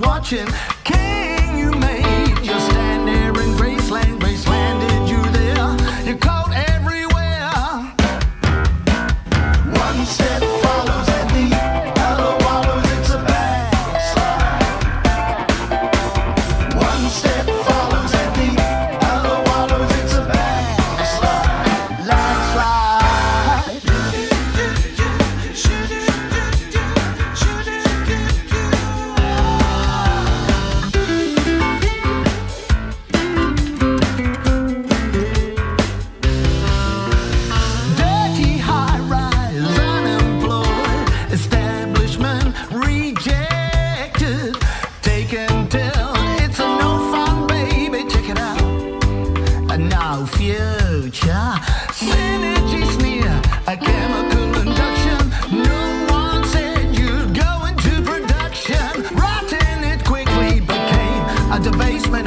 watching. Became a